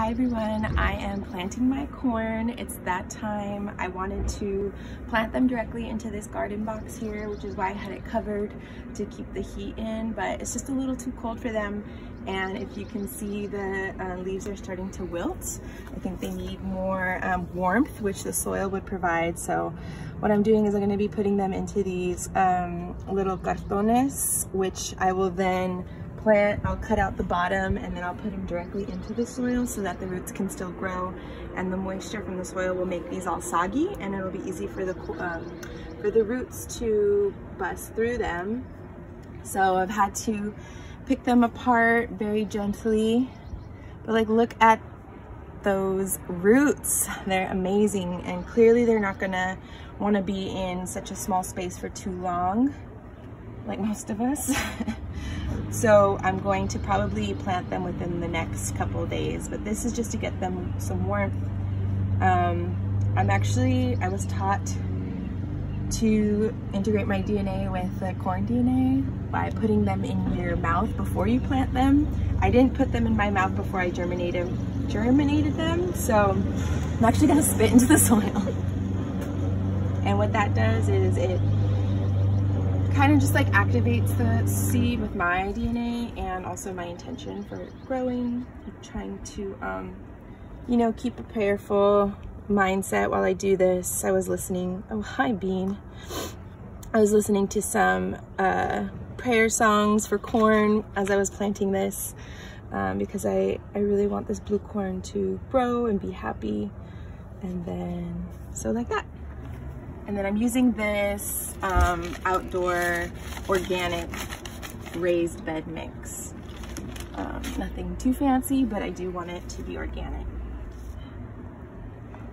Hi everyone, I am planting my corn. It's that time. I wanted to plant them directly into this garden box here, which is why I had it covered to keep the heat in, but it's just a little too cold for them. And if you can see the uh, leaves are starting to wilt, I think they need more um, warmth, which the soil would provide. So what I'm doing is I'm gonna be putting them into these um, little cartones, which I will then plant, I'll cut out the bottom and then I'll put them directly into the soil so that the roots can still grow and the moisture from the soil will make these all soggy and it'll be easy for the, um, for the roots to bust through them. So I've had to pick them apart very gently, but like look at those roots. They're amazing and clearly they're not gonna wanna be in such a small space for too long, like most of us. So I'm going to probably plant them within the next couple days, but this is just to get them some warmth. Um, I'm actually, I was taught to integrate my DNA with the corn DNA by putting them in your mouth before you plant them. I didn't put them in my mouth before I germinated, germinated them, so I'm actually gonna spit into the soil. And what that does is it kind of just like activates the seed with my DNA and also my intention for growing. I'm trying to, um, you know, keep a prayerful mindset while I do this. I was listening, oh, hi Bean. I was listening to some uh, prayer songs for corn as I was planting this um, because I, I really want this blue corn to grow and be happy. And then, so like that. And then I'm using this um, outdoor organic raised bed mix. Um, nothing too fancy, but I do want it to be organic.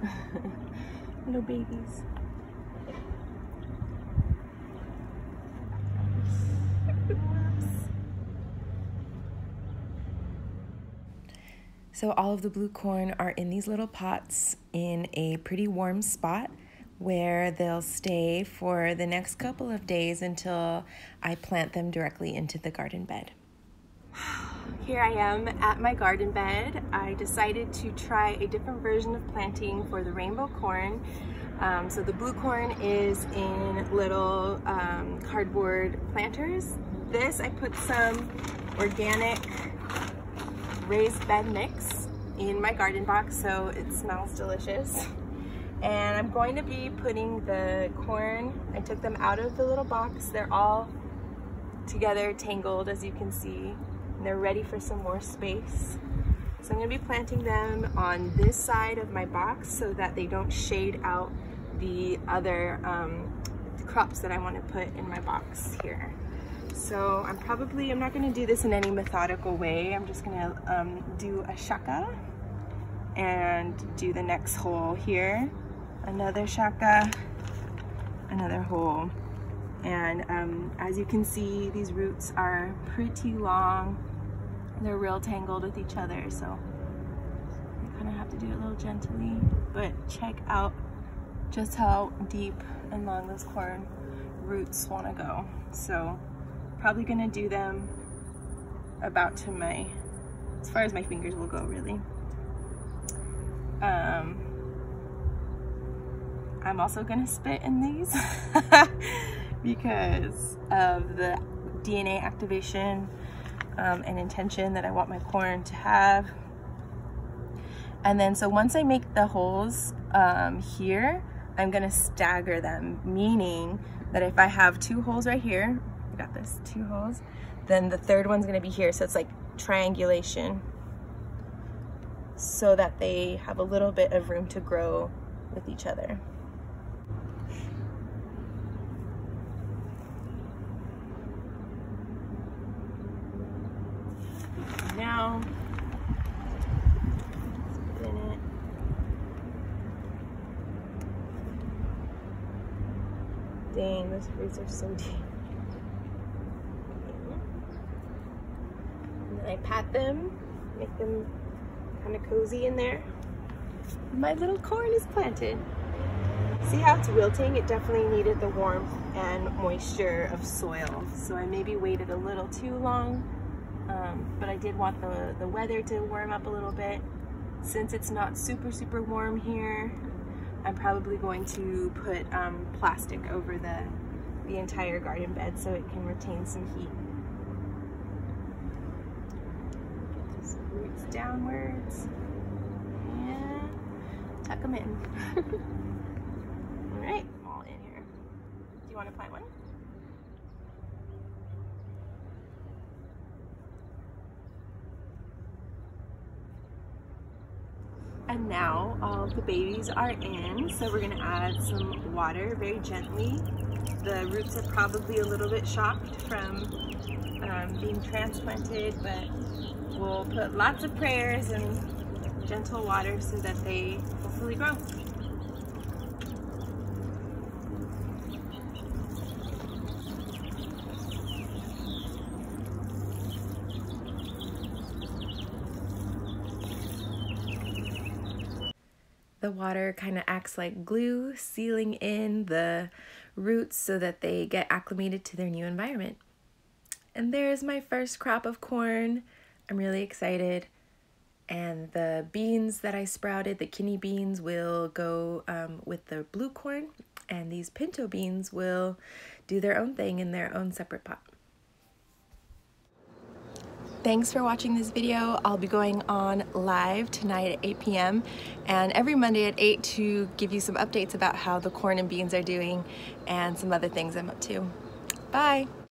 Little babies. So all of the blue corn are in these little pots in a pretty warm spot where they'll stay for the next couple of days until I plant them directly into the garden bed. Here I am at my garden bed. I decided to try a different version of planting for the rainbow corn. Um, so the blue corn is in little um, cardboard planters. This, I put some organic raised bed mix in my garden box so it smells delicious and I'm going to be putting the corn, I took them out of the little box. They're all together tangled as you can see. And they're ready for some more space. So I'm gonna be planting them on this side of my box so that they don't shade out the other um, crops that I wanna put in my box here. So I'm probably, I'm not gonna do this in any methodical way. I'm just gonna um, do a shaka and do the next hole here another shaka, another hole. And um, as you can see, these roots are pretty long. They're real tangled with each other, so you kind of have to do it a little gently. But check out just how deep and long those corn roots want to go. So probably gonna do them about to my, as far as my fingers will go really. Um, I'm also gonna spit in these because of the DNA activation um, and intention that I want my corn to have. And then, so once I make the holes um, here, I'm gonna stagger them, meaning that if I have two holes right here, I got this, two holes, then the third one's gonna be here. So it's like triangulation so that they have a little bit of room to grow with each other. now. Spin it. Dang, those roots are so deep. And then I pat them, make them kind of cozy in there. My little corn is planted. See how it's wilting? It definitely needed the warmth and moisture of soil. So I maybe waited a little too long um, but I did want the, the weather to warm up a little bit since it's not super, super warm here, I'm probably going to put um, plastic over the, the entire garden bed so it can retain some heat. Get roots downwards and tuck them in. All right, all in here. Do you want to plant one? And now all the babies are in, so we're gonna add some water very gently. The roots are probably a little bit shocked from um, being transplanted, but we'll put lots of prayers and gentle water so that they hopefully grow. The water kind of acts like glue, sealing in the roots so that they get acclimated to their new environment. And there's my first crop of corn. I'm really excited. And the beans that I sprouted, the kidney beans, will go um, with the blue corn, and these pinto beans will do their own thing in their own separate pot. Thanks for watching this video. I'll be going on live tonight at 8 p.m. and every Monday at 8 to give you some updates about how the corn and beans are doing and some other things I'm up to. Bye!